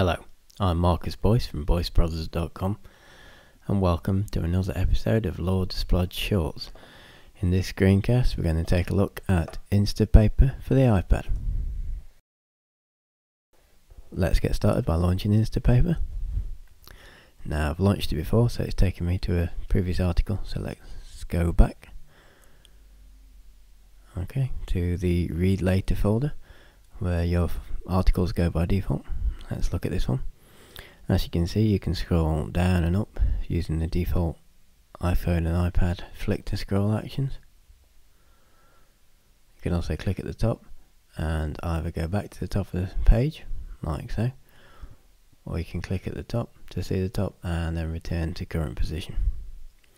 Hello, I'm Marcus Boyce from BoyceBrothers.com and welcome to another episode of Lordsplodge Shorts. In this screencast we're going to take a look at Instapaper for the iPad. Let's get started by launching Instapaper. Now I've launched it before so it's taken me to a previous article so let's go back. Okay, to the read later folder where your articles go by default. Let's look at this one. As you can see, you can scroll down and up using the default iPhone and iPad flick to scroll actions. You can also click at the top and either go back to the top of the page, like so, or you can click at the top to see the top and then return to current position.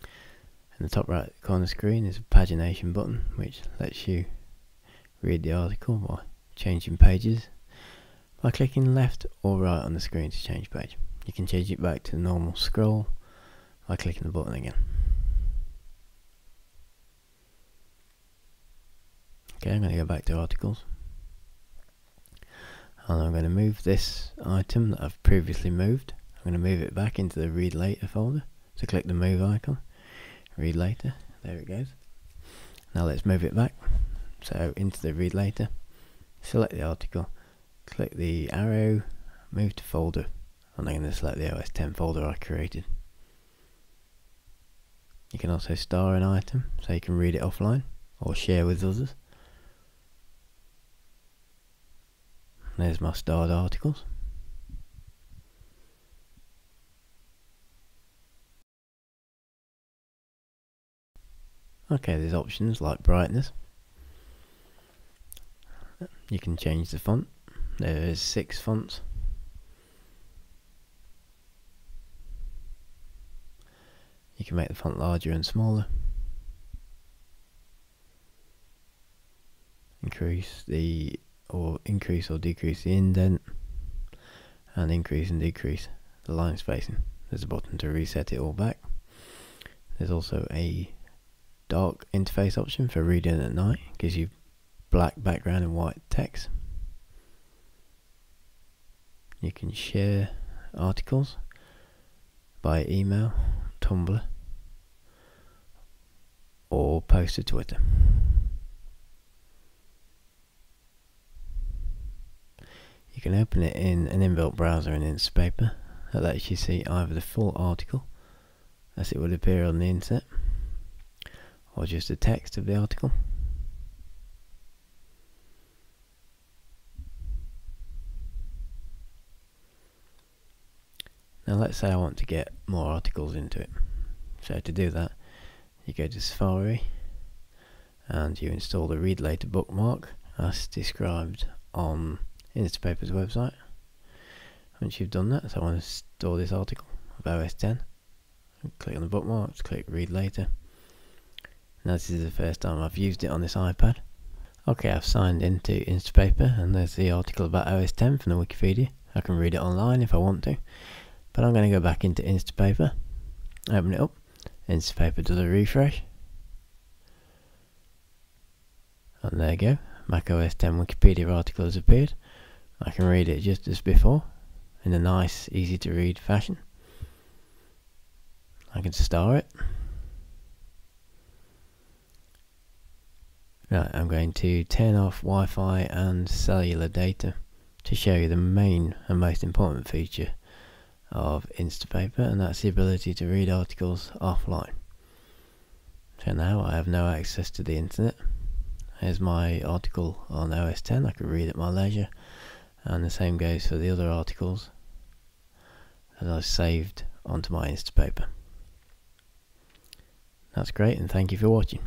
In the top right corner screen is a pagination button which lets you read the article by changing pages by clicking left or right on the screen to change page. You can change it back to normal scroll by clicking the button again. Okay, I'm going to go back to articles. And I'm going to move this item that I've previously moved. I'm going to move it back into the read later folder. So click the move icon, read later, there it goes. Now let's move it back. So into the read later, select the article, click the arrow, move to folder, and I'm going to select the OS 10 folder I created. You can also star an item, so you can read it offline, or share with others. There's my starred articles. Okay, there's options like brightness. You can change the font there's six fonts. You can make the font larger and smaller. Increase the or increase or decrease the indent and increase and decrease the line spacing. There's a button to reset it all back. There's also a dark interface option for reading at night. Gives you black background and white text. You can share articles by email, Tumblr, or post to Twitter. You can open it in an inbuilt browser in Instapaper that lets you see either the full article as it would appear on the internet or just the text of the article. Now let's say I want to get more articles into it. So to do that, you go to Safari and you install the read later bookmark as described on Instapaper's website. Once you've done that, so I want to store this article of OS 10. Click on the bookmarks, click read later. Now this is the first time I've used it on this iPad. Okay, I've signed into Instapaper and there's the article about OS 10 from the Wikipedia. I can read it online if I want to. But I'm going to go back into Instapaper, open it up. Instapaper does a refresh. And there you go. Mac OS 10 Wikipedia article has appeared. I can read it just as before in a nice, easy to read fashion. I can star it. Right, I'm going to turn off Wi-Fi and cellular data to show you the main and most important feature of Instapaper and that's the ability to read articles offline. So now I have no access to the internet. Here's my article on OS 10, I can read at my leisure and the same goes for the other articles that I've saved onto my Instapaper. That's great and thank you for watching.